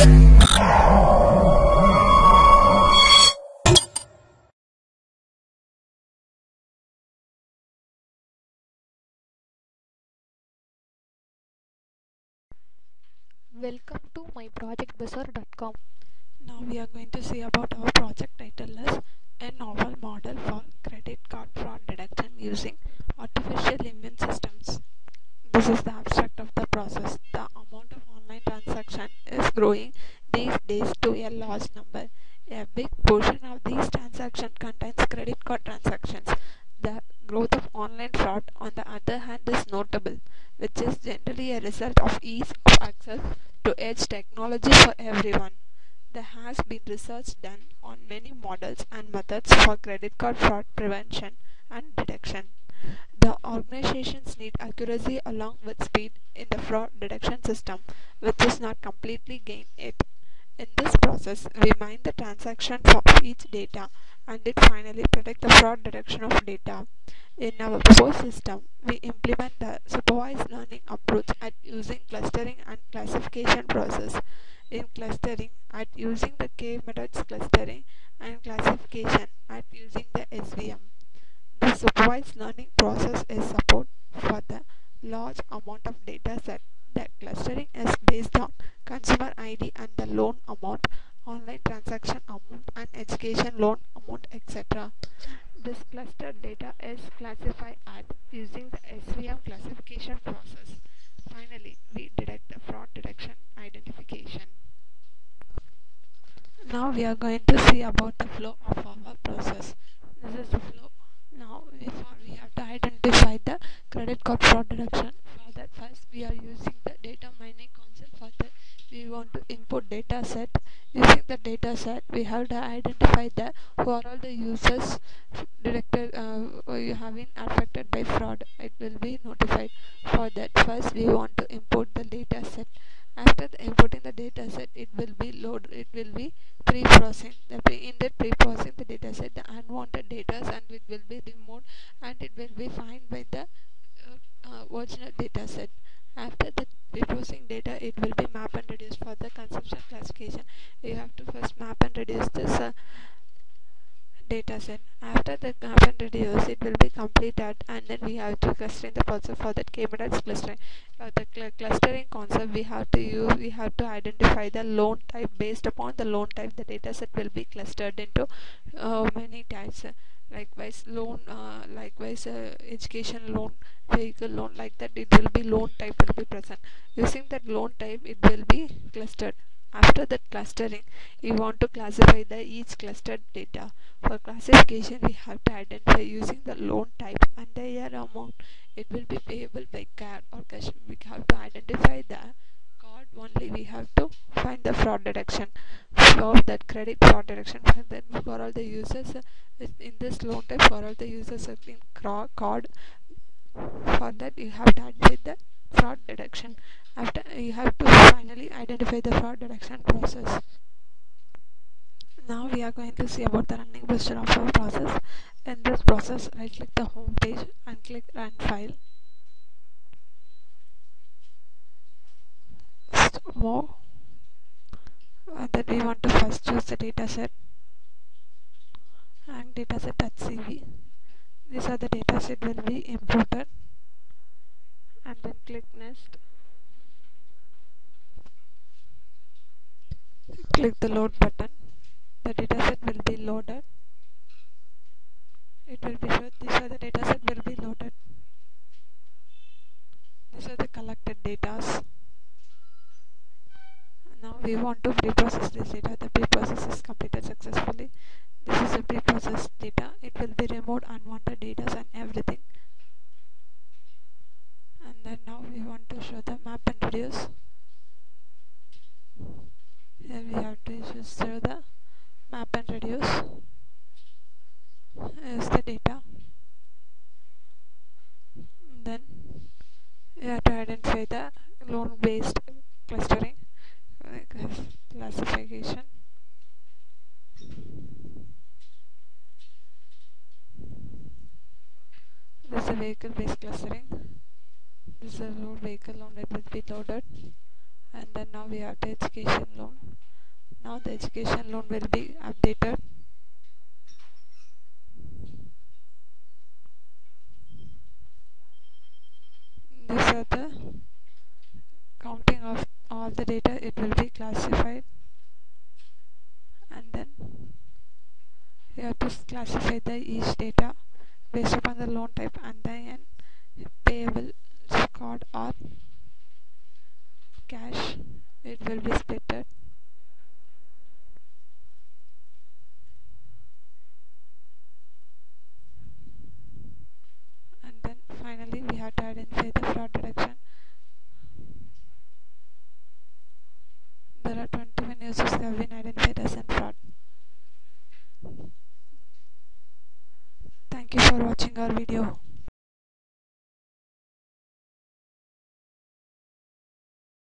Welcome to myprojectbazaar.com. Now we are going to see about our project title is a novel model for credit card fraud detection using artificial immune systems. This is the abstract of the process. Growing these days to a large number. A big portion of these transactions contains credit card transactions. The growth of online fraud, on the other hand, is notable, which is generally a result of ease of access to edge technology for everyone. There has been research done on many models and methods for credit card fraud prevention and detection. The organizations need accuracy along with speed in the fraud detection system, which is not completely gained yet. In this process, we mine the transaction for each data and it finally protect the fraud detection of data. In our proposed system, we implement the supervised learning approach at using clustering and classification process. In clustering, at using the K-means clustering and classification at using the SVM. Supervised learning process is support for the large amount of data set. The clustering is based on consumer ID and the loan amount, online transaction amount and education loan amount etc. This clustered data is classified at using the SVM classification process. Finally, we detect the fraud detection identification. Now we are going to see about the flow of our process. This is the flow. Now before we have to identify the card fraud detection. For that first we are using the data mining concept for that we want to input data set. Using the data set we have to identify the who are all the users detected uh, been affected by fraud. It will be notified. For that first we want to import the data set after the importing the data set it will be load it will be pre-processing in that pre-processing the data set the unwanted data and it will be removed and it will be found by the original data set after the pre-processing data it will be map and reduce for the consumption classification you have to first map and reduce this uh, data set. After the map and reduce, it will be completed and then we have to clustering the process for that K-metrics clustering. Uh, the cl clustering concept we have to use, we have to identify the loan type based upon the loan type. The data set will be clustered into uh, many types. Likewise, loan, uh, likewise, uh, education loan, vehicle loan, like that. It will be loan type will be present. Using that loan type, it will be clustered. After that clustering, we want to classify the each clustered data. For classification, we have to identify using the loan type and the year amount. It will be payable by card or cash. We have to identify the card only. We have to find the fraud detection for that credit fraud detection. For then for all the users uh, in this loan type, for all the users been card. For that, you have to identify the fraud detection after you have to finally identify the fraud detection process now we are going to see about the running procedure of our process in this process right click the home page and click run file more. Uh, and then we want to first choose the dataset and dataset.csv these are the dataset will be imported and then click next. Click the load button. The dataset will be loaded. It will be shown these are the dataset will be loaded. These are the collected datas want to preprocess this data the preprocess is completed successfully. This is a preprocessed data. It will be removed unwanted data and everything. And then now we want to show the map and reduce here we have to show the map and reduce is the data. Then we have to identify the loan based clustering classification this is a vehicle based clustering. This is a road vehicle loan it will be loaded. And then now we have the education loan. Now the education loan will be updated. These are the counting of all the data. It will be classified. And then you have to classify the each data based upon the loan type and then payable card or cash it will be splitted and then finally we have to identify the fraud detection there are 21 users that have been identified as in fraud thank you for watching our video